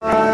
Bye.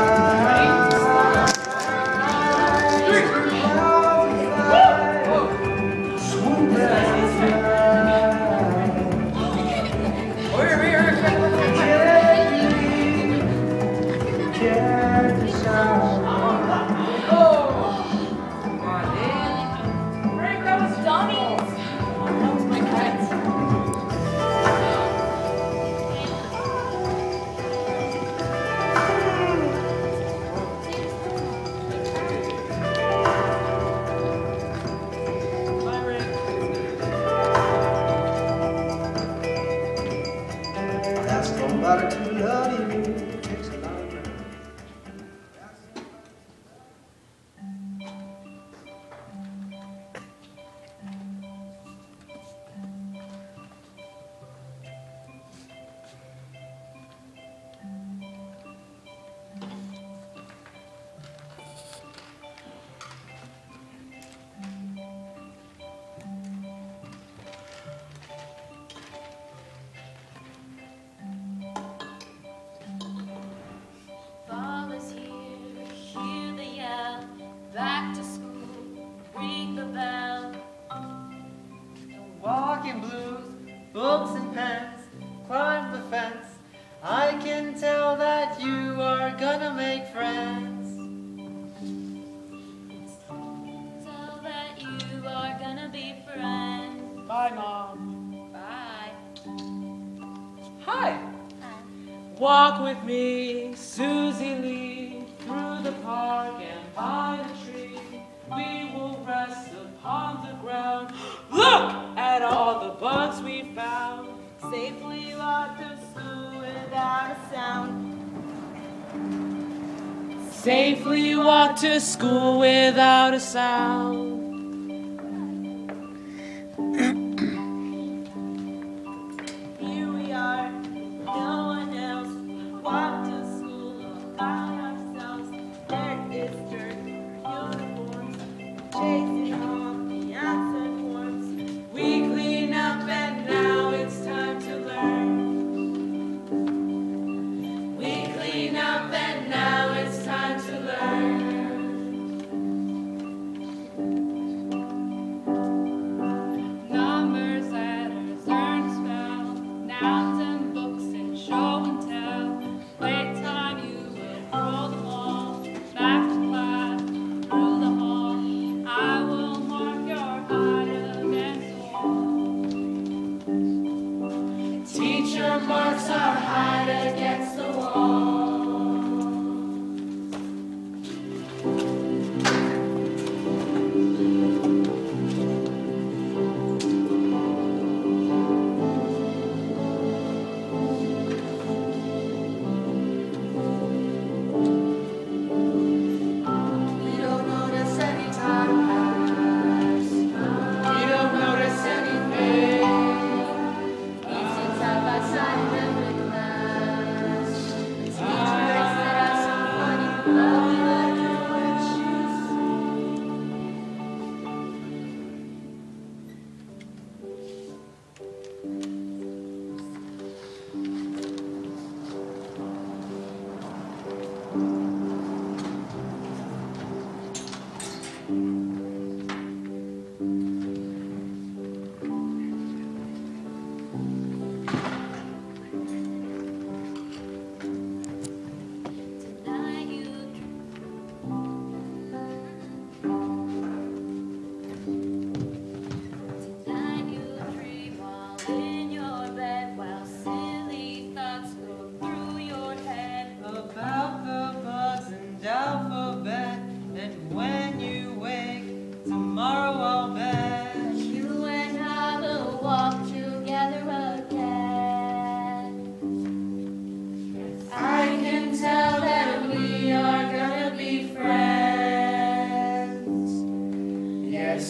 safely walk to school without a sound.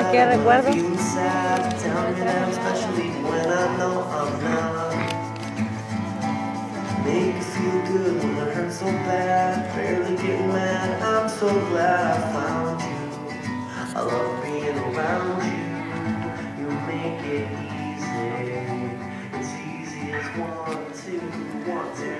¿Sabes qué? Recuerdo? Make you when I hurt so bad Barely mad, I'm so glad I found you. I love being around you. You make it easy. It's easy as one, two, one, two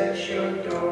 is at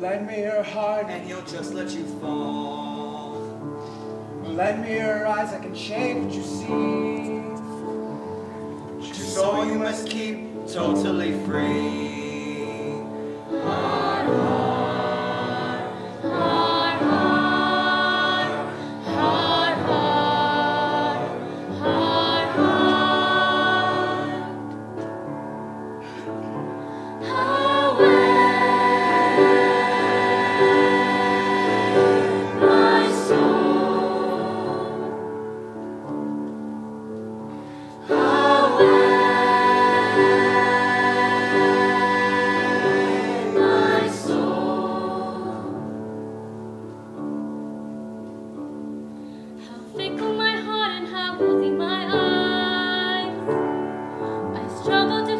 lend me your heart, and he'll just let you fall. lend me your eyes, I can change what you see. Your soul you must keep totally free. Struggle to